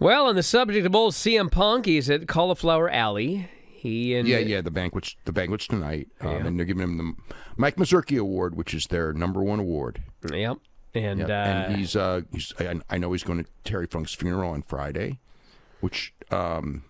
Well, on the subject of old CM Punk, he's at Cauliflower Alley. He and Yeah, yeah, the banquets, the banquets tonight, um, Yeah. and they're giving him the Mike Mazurki Award, which is their number one award. Yep. And, Yep. uh, and he's, uh, he's, I, I know he's going to Terry Funk's funeral on Friday, which, um,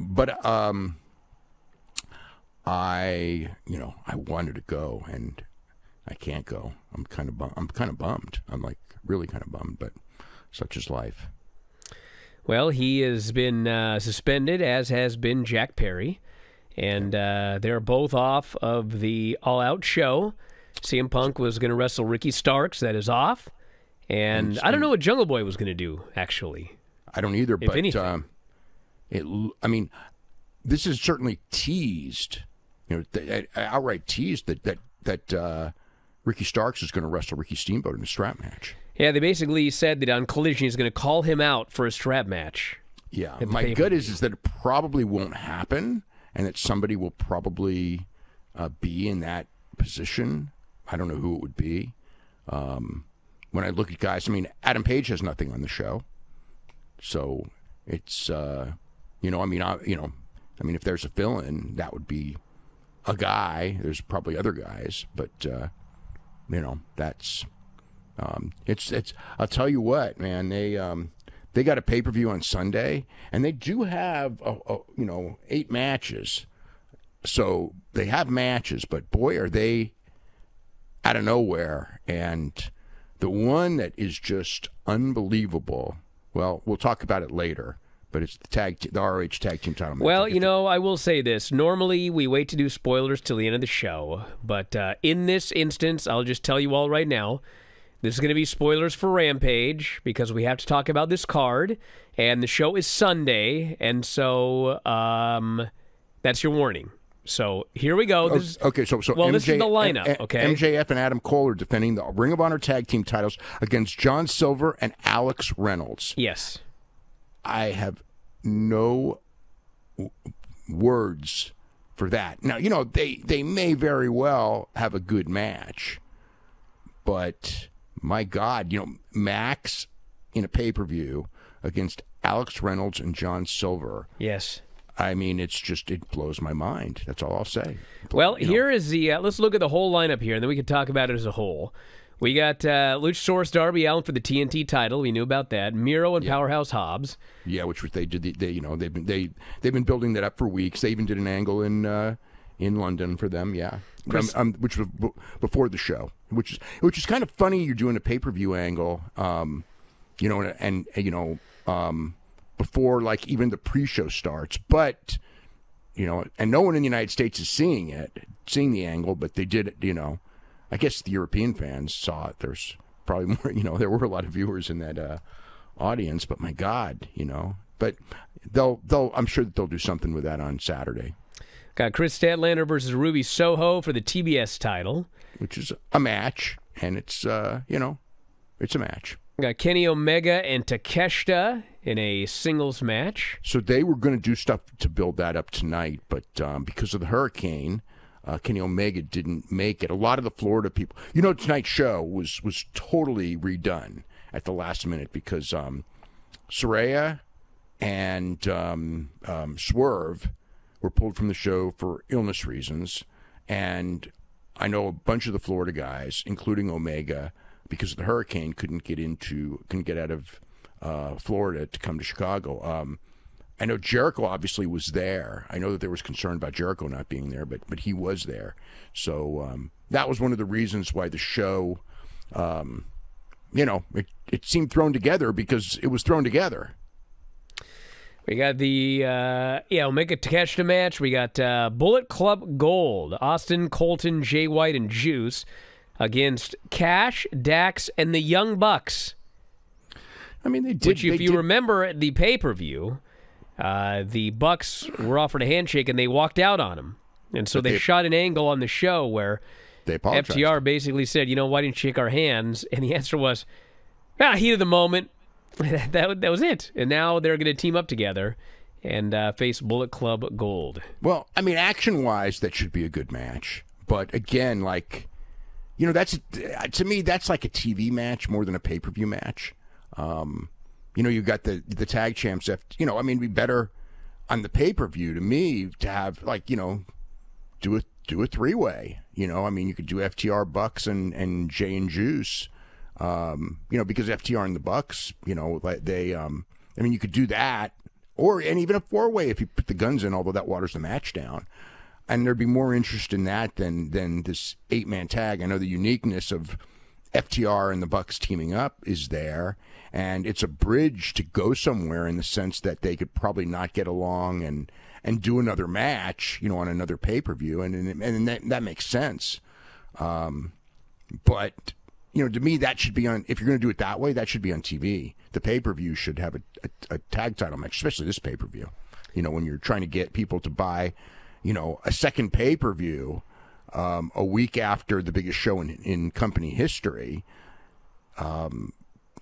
but um, I, you know, I wanted to go and I can't go. I'm kind of, bum- I'm kind of bummed. I'm like really kind of bummed, but such is life. Well, he has been uh, suspended, as has been Jack Perry. And uh, they're both off of the All Out show. CM Punk was going to wrestle Ricky Starks. That is off. And I don't know what Jungle Boy was going to do, actually. I don't either, If but um, it. I mean, this is certainly teased. You know, th- outright teased that that that uh, Ricky Starks is going to wrestle Ricky Steamboat in a strap match. Yeah, they basically said that on Collision he's going to call him out for a strap match. Yeah, my gut is is that it probably won't happen, and that somebody will probably uh, be in that position. I don't know who it would be. Um, when I look at guys, I mean, Adam Page has nothing on the show, so it's uh, you know, I mean, I, you know, I mean, if there's a fill-in, that would be a guy. There's probably other guys, but uh, you know, that's um, it's it's. I'll tell you what, man. They um, they got a pay per view on Sunday, and they do have a, a, you know eight matches. So they have matches, but boy, are they out of nowhere. And the one that is just unbelievable. Well, we'll talk about it later. But it's the tag, the ROH tag team title. match. Well, you know, I will say this. Normally, we wait to do spoilers till the end of the show, but uh, in this instance, I'll just tell you all right now. This is going to be spoilers for Rampage because we have to talk about this card, and the show is Sunday, and so um, that's your warning. So here we go. This is, Okay, so so well, MJ, this is the lineup, okay? MJF and Adam Cole are defending the Ring of Honor tag team titles against John Silver and Alex Reynolds. yes. I have no w- words for that. Now, you know, they they may very well have a good match, but my God, you know, Max in a pay per view against Alex Reynolds and John Silver. Yes. I mean, it's just it blows my mind. That's all I'll say. Well, here is the. Uh, let's look at the whole lineup here, and then we can talk about it as a whole. We got uh, Luchasaurus Darby Allin for the TNT title. We knew about that. Miro and Powerhouse Hobbs. Yeah, which they did. The, they you know they've been they they've been building that up for weeks. They even did an angle in uh, in London for them. Yeah, Chris- um, um, which was b- before the show, which is which is kind of funny. You're doing a pay per view angle, um, you know, and, and you know um, before like even the pre show starts, but you know, and no one in the United States is seeing it, seeing the angle, but they did. You know, I guess the European fans saw it. There's probably more. You know, there were a lot of viewers in that. Uh, audience, but my God, you know. But they'll they'll I'm sure that they'll do something with that on Saturday, Got Kris Statlander versus Ruby Soho for the TBS title. which is a match, and it's uh you know, it's a match. Got Kenny Omega and Takeshita in a singles match. So they were going to do stuff to build that up tonight, but um, because of the hurricane, uh, Kenny Omega didn't make it. A lot of the Florida people, you know, tonight's show was was totally redone at the last minute because um, Saraya and um, um, Swerve were pulled from the show for illness reasons, and I know a bunch of the Florida guys, including Omega, because of the hurricane, couldn't get into couldn't get out of uh, Florida to come to Chicago. Um, I know Jericho obviously was there. I know that there was concern about Jericho not being there, but but he was there. So um, that was one of the reasons why the show, um, you know, it, it seemed thrown together because it was thrown together. We got the uh, yeah Omega Takeshita match. We got uh, Bullet Club Gold, Austin, Colton, Jay White, and Juice against Cash, Dax, and the Young Bucks. I mean, they did. Which, if you did- remember at the pay per view, uh, the Bucks were offered a handshake and they walked out on him. And so they, they- shot an angle on the show where they apologized. FTR basically said, "You know, why didn't you shake our hands?" And the answer was, "Ah, heat of the moment." that that was it. And now they're going to team up together and uh, face Bullet Club Gold. Well, I mean, action wise, that should be a good match. But again, like, you know, that's to me, that's like a TV match more than a pay per view match. Um, You know, you got the the tag champs. You know, I mean, it'd be better on the pay per view to me to have like you know, do a do a three way. You know, I mean, you could do FTR, Bucks, and and Jay and Juice. Um, you know, because FTR and the Bucks, you know, they, um, I mean, you could do that, or and even a four way if you put the Gunns in. Although that waters the match down, and there'd be more interest in that than than this eight man tag. I know the uniqueness of FTR and the Bucks teaming up is there, and it's a bridge to go somewhere in the sense that they could probably not get along and and do another match, you know, on another pay per view, and and, and that, that makes sense. Um, but you know, to me, that should be on. If you're going to do it that way, that should be on TV. The pay per view should have a, a, a tag title match, especially this pay per view. You know, when you're trying to get people to buy, you know, a second pay per view um, a week after the biggest show in, in company history. Um,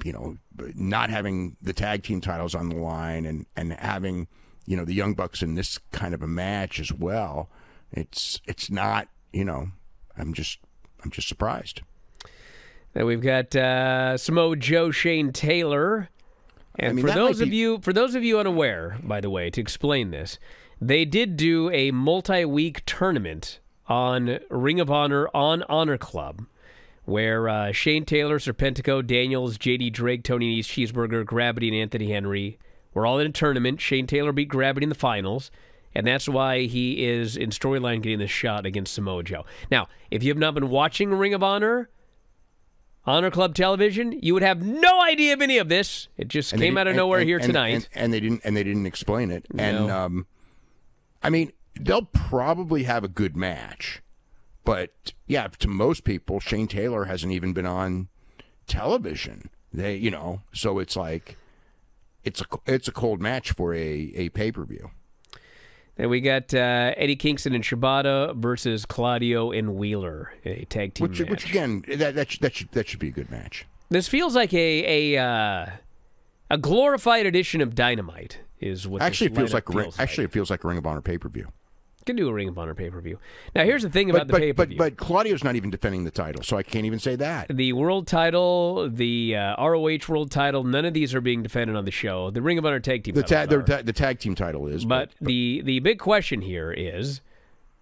you know, not having the tag team titles on the line and and having you know the Young Bucks in this kind of a match as well. It's it's not you know. I'm just I'm just surprised. Then we've got uh, Samoa Joe, Shane Taylor, and I mean, for those might of you for those of you unaware, by the way, to explain this, they did do a multi-week tournament on Ring of Honor on Honor Club, where uh, Shane Taylor, Serpentico, Daniels, J.D. Drake, Tony Nese, Cheeseburger, Gravity, and Anthony Henry were all in a tournament. Shane Taylor beat Gravity in the finals. And that's why he is in storyline getting the shot against Samoa Joe. Now, if you have not been watching Ring of Honor, Honor Club Television, you would have no idea of any of this. It just And came out of nowhere and- here and- tonight. and, and they didn't and they didn't explain it. And um, I mean, they'll probably have a good match, but yeah, to most people, Shane Taylor hasn't even been on television. They, you know, so it's like it's a it's a cold match for a a pay per view. Then we got uh, Eddie Kingston and Shibata versus Claudio and Wheeler, a tag team Which, match. which again, that that should, that should that should be a good match. this feels like a a uh, a glorified edition of Dynamite. Is what Actually, it feels like a ring, feels actually it feels like a Ring of Honor pay per view. Can do a Ring of Honor pay per view. Now, here's the thing about But the pay but, per but view. but Claudio's not even defending the title, so I can't even say that. the world title, the uh, ROH world title, none of these are being defended on the show. The Ring of Honor tag team The the, ta- the tag team title is, But the the big question here is,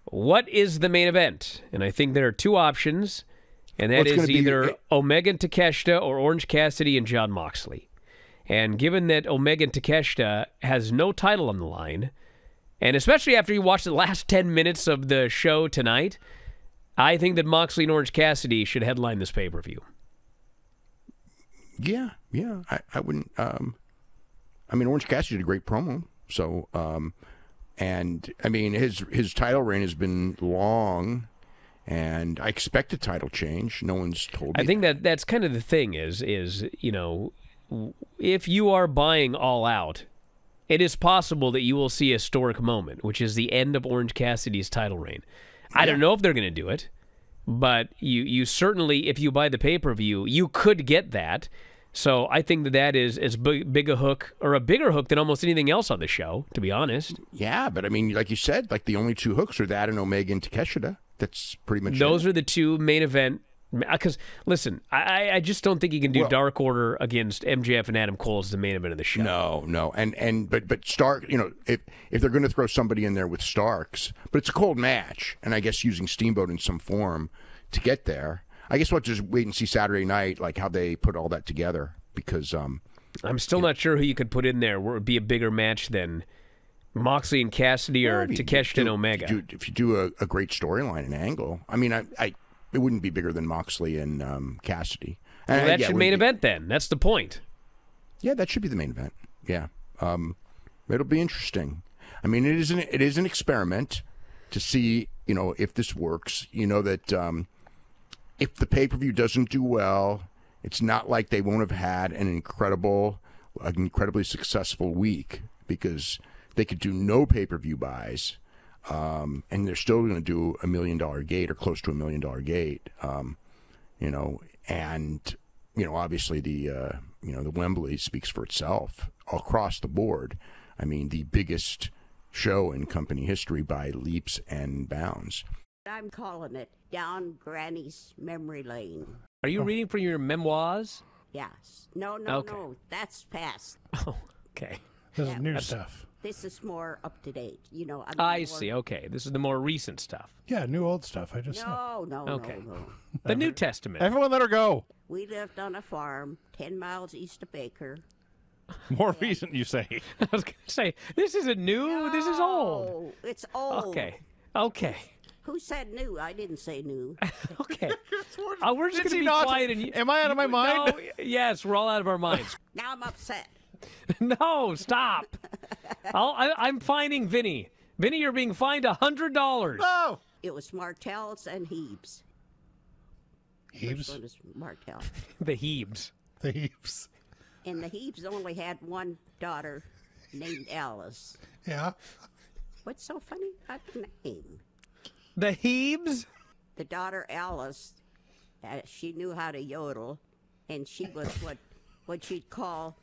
what is the main event? And I think there are two options, and that Well, is gonna be- either Omega and Takeshita or Orange Cassidy and Jon Moxley. And given that Omega and Takeshita has no title on the line, and especially after you watch the last ten minutes of the show tonight, I think that Moxley and Orange Cassidy should headline this pay per view. Yeah, yeah. I, I wouldn't. Um, I mean, Orange Cassidy did a great promo. So, um, and I mean, his his title reign has been long, and I expect a title change. No one's told me. I think that that's kind of the thing is is you know if you are buying all out, it is possible that you will see a historic moment, which is the end of Orange Cassidy's title reign. I don't know if they're going to do it, but you you certainly if you buy the pay per view, you could get that. So I think that that is as big, big a hook or a bigger hook than almost anything else on the show. To be honest, Yeah, but I mean, like you said, like the only two hooks are that and Omega and Takeshita. That's pretty much those it. are the two main event. Because listen, I, I just don't think you can do Well- Dark Order against MJF and Adam Cole as the main event of the show. No, no, and and but but Stark, you know, if if they're going to throw somebody in there with Starks, but it's a cold match, and I guess using Steamboat in some form to get there. I guess we'll just wait and see Saturday night, like how they put all that together, because um, I'm still not sure who you could put in there where it would be a bigger match than Moxley and Cassidy or if you Takeshita and Omega. If you do, if you do a, a great storyline and angle, I mean, I, I it wouldn't be bigger than Moxley and um, Cassidy. well, And, that yeah, should main be- event then. That's the point. Yeah, that should be the main event. Yeah, um, it'll be interesting. I mean, it is an it is an experiment to see you know if this works. You know that um, if the pay per view doesn't do well, it's not like they won't have had an incredible, an incredibly successful week because they could do no pay per view buys. Um, and they're still going to do a million dollar gate or close to a million dollar gate. Um, you know, and you know, obviously the uh, you know the Wembley speaks for itself across the board. I mean, the biggest show in company history by leaps and bounds. I'm calling it Down Granny's Memory Lane. Are you reading from your memoirs? Yes. No, no, Okay. no. That's past. Oh, okay. This Yeah, is new that's- stuff. This is more up to date. You know. I'm I more- see. Okay, this is the more recent stuff. Yeah, new old stuff. I just said. No, no, Okay. no, no. The New Testament. Everyone let her go. We lived on a farm ten miles east of Baker. More recent, you say. I was going to say this isn't new. This is old. Oh, it's old. Okay. Okay. Who said new? I didn't say new. Okay. Oh, we're just going to be not? quiet. And you, Am I out of my mind? No, yes, we're all out of our minds. now I'm upset. no, stop. I'll, I, I'm fining Vinny. Vinny, you're being fined a hundred dollars. Oh, It was Martells and Hebes. First Heaves. one is Martell. The Hebes. The heaves. And the Hebes only had one daughter named Alice. Yeah. What's so funny about the name? The Hebes. The daughter Alice, uh, she knew how to yodel, and she was what what you'd call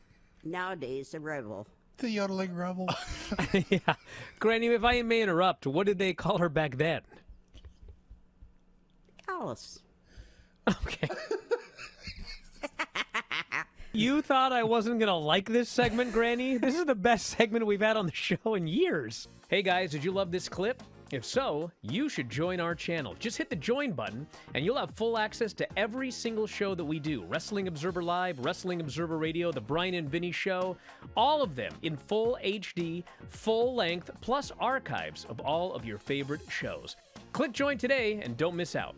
nowadays a rebel. The yodeling rebel. yeah. Granny, if I may interrupt, what did they call her back then? Alice. Okay. you thought I wasn't going to like this segment, Granny? This is the best segment we've had on the show in years. Hey guys, did you love this clip? If so, you should join our channel. Just hit the join button, and you'll have full access to every single show that we do Wrestling Observer Live, Wrestling Observer Radio, The Bryan and Vinny Show, all of them in full HD, full length, plus archives of all of your favorite shows. Click join today and don't miss out.